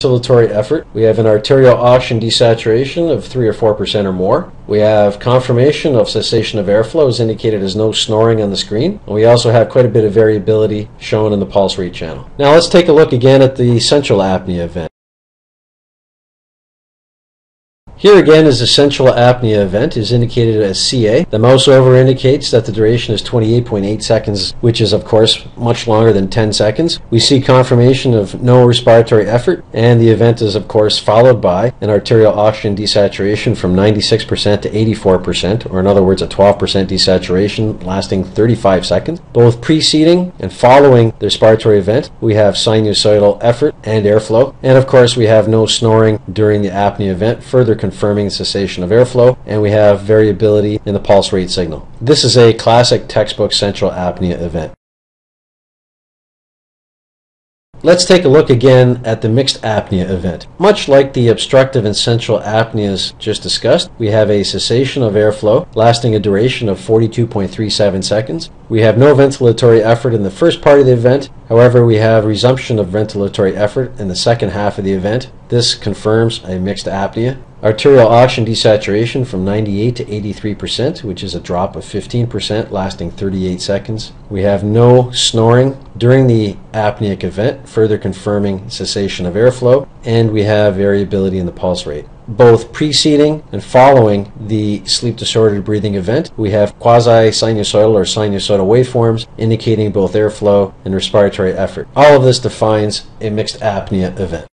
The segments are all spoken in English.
ventilatory effort. We have an arterial oxygen desaturation of 3 or 4% or more. We have confirmation of cessation of airflow as indicated as no snoring on the screen. And we also have quite a bit of variability shown in the pulse rate channel. Now let's take a look again at the central apnea event. Here again is a central apnea event is indicated as CA. The mouse over indicates that the duration is 28.8 seconds, which is of course much longer than 10 seconds. We see confirmation of no respiratory effort, and the event is of course followed by an arterial oxygen desaturation from 96% to 84%, or in other words a 12% desaturation lasting 35 seconds. Both preceding and following the respiratory event, we have sinusoidal effort and airflow, and of course we have no snoring during the apnea event, further confirming cessation of airflow, and we have variability in the pulse rate signal. This is a classic textbook central apnea event. Let's take a look again at the mixed apnea event. Much like the obstructive and central apneas just discussed, we have a cessation of airflow lasting a duration of 42.37 seconds. We have no ventilatory effort in the first part of the event. However, we have resumption of ventilatory effort in the second half of the event. This confirms a mixed apnea. Arterial oxygen desaturation from 98 to 83%, which is a drop of 15% lasting 38 seconds. We have no snoring during the apneic event, further confirming cessation of airflow, and we have variability in the pulse rate. Both preceding and following the sleep disordered breathing event, we have quasi sinusoidal or sinusoidal waveforms indicating both airflow and respiratory effort. All of this defines a mixed apnea event.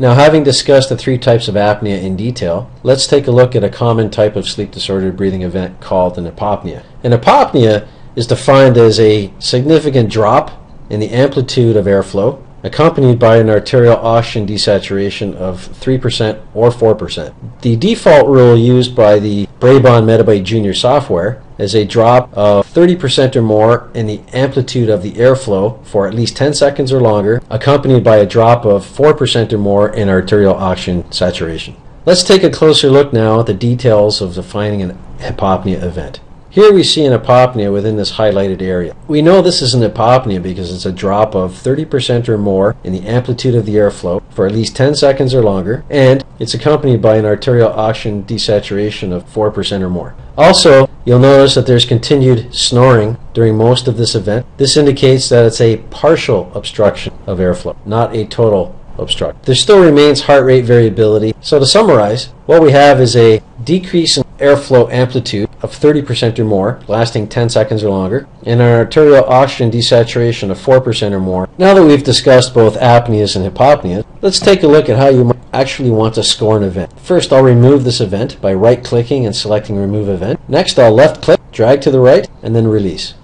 Now, having discussed the three types of apnea in detail, let's take a look at a common type of sleep disordered breathing event called an hypopnea. An hypopnea is defined as a significant drop in the amplitude of airflow accompanied by an arterial oxygen desaturation of 3% or 4%. The default rule used by the Braebon MediByte Junior software is a drop of 30% or more in the amplitude of the airflow for at least 10 seconds or longer, accompanied by a drop of 4% or more in arterial oxygen saturation. Let's take a closer look now at the details of defining an hypopnea event. Here we see an hypopnea within this highlighted area. We know this is an hypopnea because it's a drop of 30% or more in the amplitude of the airflow for at least 10 seconds or longer, and it's accompanied by an arterial oxygen desaturation of 4% or more. Also, you'll notice that there's continued snoring during most of this event. This indicates that it's a partial obstruction of airflow, not a total obstruct. There still remains heart rate variability. So to summarize, what we have is a decrease in airflow amplitude of 30% or more, lasting 10 seconds or longer, and an arterial oxygen desaturation of 4% or more. Now that we've discussed both apneas and hypopneas, let's take a look at how you might actually want to score an event. First, I'll remove this event by right-clicking and selecting Remove Event. Next, I'll left-click, drag to the right, and then release.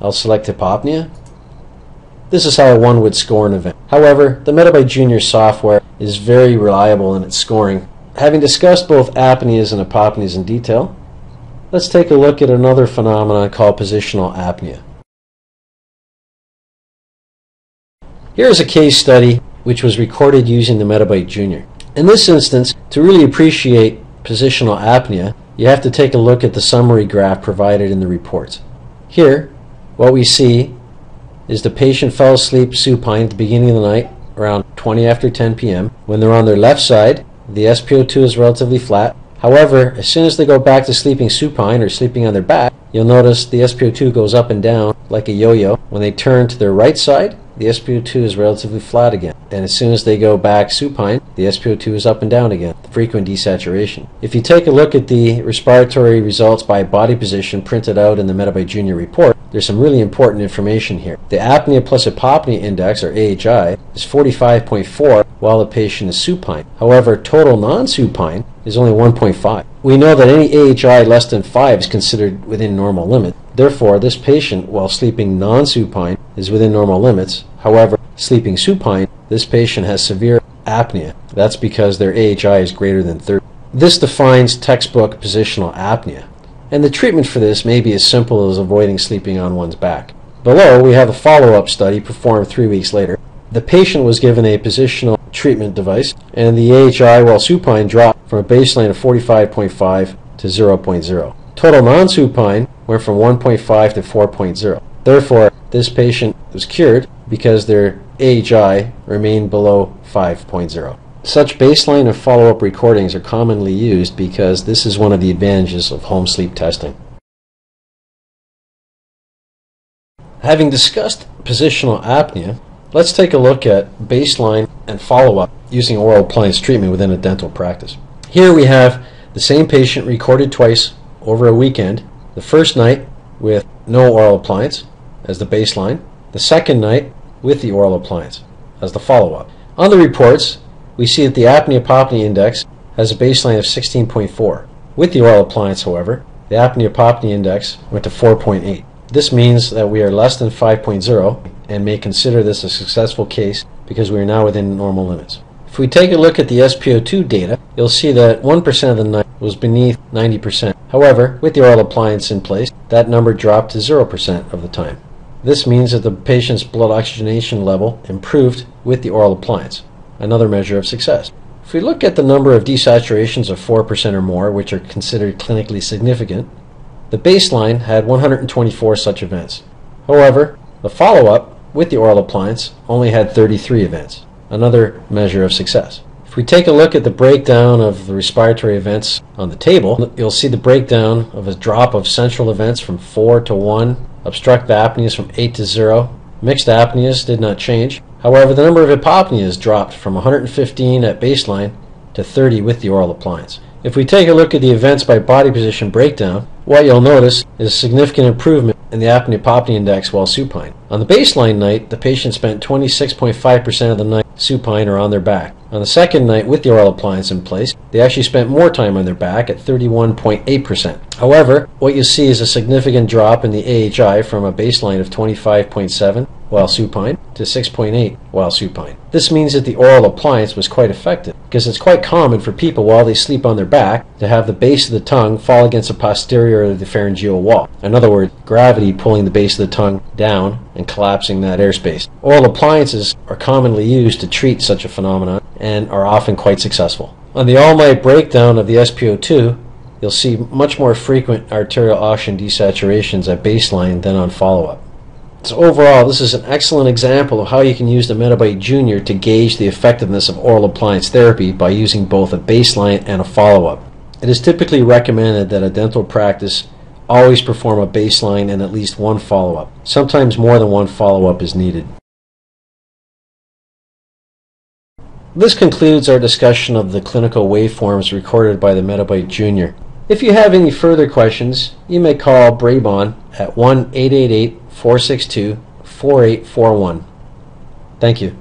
I'll select hypopnea, this is how one would score an event. However, the MediByte Junior software is very reliable in its scoring. Having discussed both apneas and hypopneas in detail, let's take a look at another phenomenon called positional apnea. Here is a case study which was recorded using the MediByte Junior. In this instance, to really appreciate positional apnea, you have to take a look at the summary graph provided in the report. Here, what we see is the patient fell asleep supine at the beginning of the night around 20 after 10 p.m. When they're on their left side, the SpO2 is relatively flat. However, as soon as they go back to sleeping supine or sleeping on their back, you'll notice the SpO2 goes up and down like a yo-yo. When they turn to their right side, the SpO2 is relatively flat again. And as soon as they go back supine, the SpO2 is up and down again, the frequent desaturation. If you take a look at the respiratory results by body position printed out in the MediByte Junior report, there's some really important information here. The apnea plus hypopnea index, or AHI, is 45.4 while the patient is supine. However, total non-supine is only 1.5. We know that any AHI less than 5 is considered within normal limit. Therefore, this patient, while sleeping non-supine, is within normal limits. However, sleeping supine, this patient has severe apnea. That's because their AHI is greater than 30. This defines textbook positional apnea. And the treatment for this may be as simple as avoiding sleeping on one's back. Below, we have a follow-up study performed three weeks later. The patient was given a positional treatment device, and the AHI while supine dropped from a baseline of 45.5 to 0.0. Total non-supine went from 1.5 to 4.0. Therefore, this patient was cured because their AHI remained below 5.0. Such baseline and follow-up recordings are commonly used because this is one of the advantages of home sleep testing. Having discussed positional apnea, let's take a look at baseline and follow-up using oral appliance treatment within a dental practice. Here we have the same patient recorded twice over a weekend. The first night with no oral appliance as the baseline, the second night with the oral appliance as the follow-up. On the reports, we see that the apnea-hypopnea index has a baseline of 16.4. With the oral appliance, however, the apnea-hypopnea index went to 4.8. This means that we are less than 5.0 and may consider this a successful case because we are now within normal limits. If we take a look at the SpO2 data, you'll see that 1% of the night was beneath 90%. However, with the oral appliance in place, that number dropped to 0% of the time. This means that the patient's blood oxygenation level improved with the oral appliance, another measure of success. If we look at the number of desaturations of 4% or more, which are considered clinically significant, the baseline had 124 such events. However, the follow-up with the oral appliance only had 33 events, another measure of success. If we take a look at the breakdown of the respiratory events on the table, you'll see the breakdown of a drop of central events from 4 to 1, obstructive apneas from 8 to 0, mixed apneas did not change. However, the number of hypopneas dropped from 115 at baseline to 30 with the oral appliance. If we take a look at the events by body position breakdown, what you'll notice is a significant improvement in the apnea-hypopnea index while supine. On the baseline night, the patient spent 26.5% of the night supine or on their back. On the second night with the oral appliance in place, they actually spent more time on their back at 31.8%. However, what you see is a significant drop in the AHI from a baseline of 25.7 while supine to 6.8 while supine. This means that the oral appliance was quite effective because it's quite common for people while they sleep on their back to have the base of the tongue fall against the posterior of the pharyngeal wall. In other words, gravity pulling the base of the tongue down and collapsing that airspace. Oral appliances are commonly used to treat such a phenomenon and are often quite successful. On the all-night breakdown of the SpO2, you'll see much more frequent arterial oxygen desaturations at baseline than on follow-up. So overall, this is an excellent example of how you can use the MediByte Junior to gauge the effectiveness of oral appliance therapy by using both a baseline and a follow-up. It is typically recommended that a dental practice always perform a baseline and at least one follow-up. Sometimes more than one follow-up is needed. This concludes our discussion of the clinical waveforms recorded by the MediByte Junior. If you have any further questions, you may call Braebon at 1 888 462 4841. Thank you.